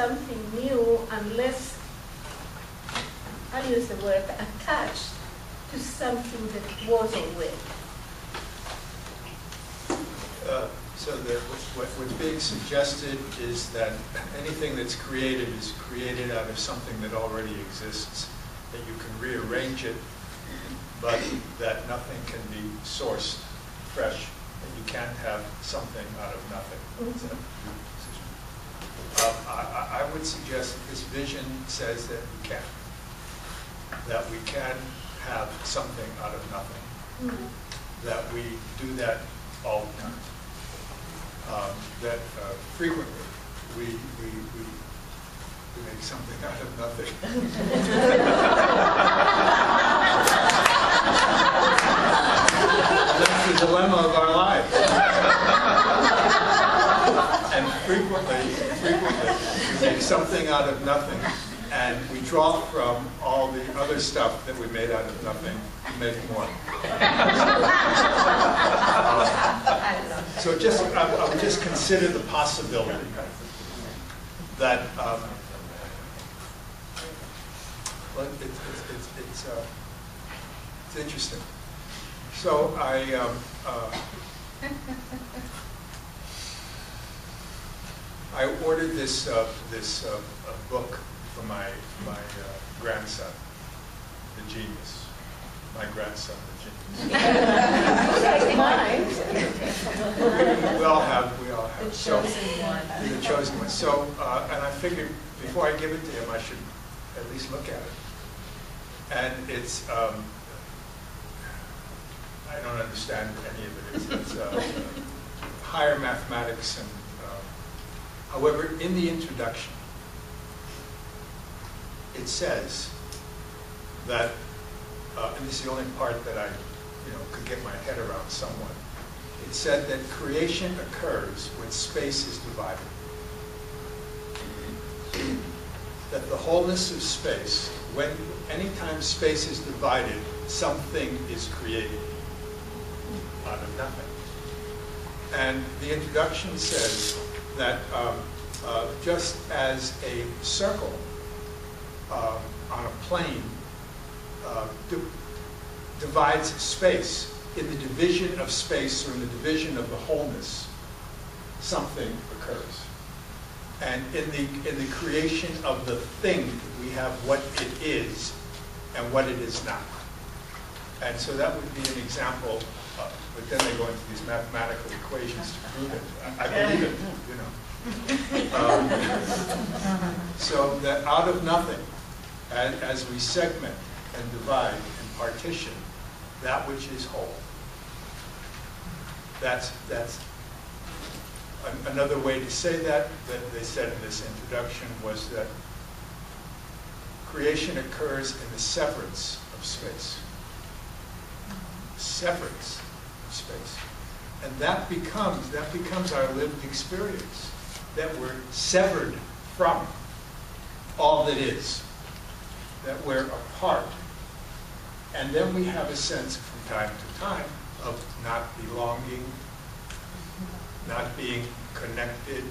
something new unless, I'll use the word attached to something that was already. Uh, So that what, what's being suggested is that anything that's created is created out of something that already exists, that you can rearrange it, but that nothing can be sourced fresh, that you can't have something out of nothing. Is that your position? Um, I, I- I would suggest that this vision says that we can, that we can have something out of nothing that we do that all the time. Um, That uh, frequently, we, we, we we make something out of nothing. That's the dilemma of our lives. And frequently, frequently, make something out of nothing, and we draw from all the other stuff that we made out of nothing to make more. So just, I I would just consider the possibility that, um, well, it's, it's, it's, it's, uh, it's interesting. So I, um, uh, I ordered this, uh, this uh, book for my, my uh, grandson, the genius, my grandson, the genius. Mine. We all have, we all have. The So- chosen one. The chosen one. So, uh, and I figured before I give it to him, I should at least look at it. And it's, um, I don't understand any of it. It's, it's uh, higher mathematics and, however, in the introduction, it says that, uh, and this is the only part that I, you know, could get my head around somewhat. It said that creation occurs when space is divided. That the wholeness of space, when, anytime space is divided, something is created out of nothing. And the introduction says that um, uh, just as a circle um, on a plane uh, di- divides space, in the division of space or in the division of the wholeness, something occurs. And in the, in the creation of the thing, we have what it is and what it is not. And so that would be an example, uh, but then they go into these mathematical equations to prove it. I I believe it, you know. Um, So that out of nothing, as, as we segment and divide and partition that which is whole, that's, that's, an- another way to say that, that they said in this introduction, was that creation occurs in the severance of space. Of space. And that becomes, that becomes our lived experience, that we're severed from all that is, that we're apart. And then we have a sense from time to time of not belonging, not being connected,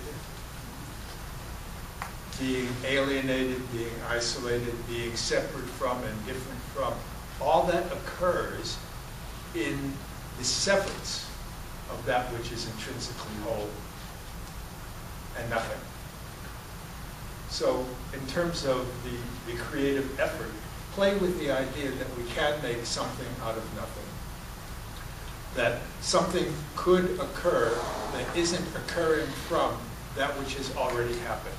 being alienated, being isolated, being separate from and different from. All that occurs in the severance of that which is intrinsically whole and nothing. So in terms of the, the creative effort, play with the idea that we can make something out of nothing. That something could occur that isn't occurring from that which has already happened.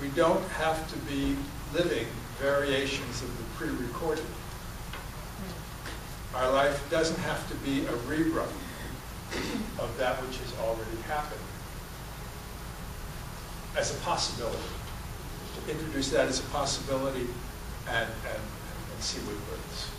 We don't have to be living variations of the pre-recorded. Our life doesn't have to be a rerun of that which has already happened as a possibility. To introduce that as a possibility and, and, and see what works.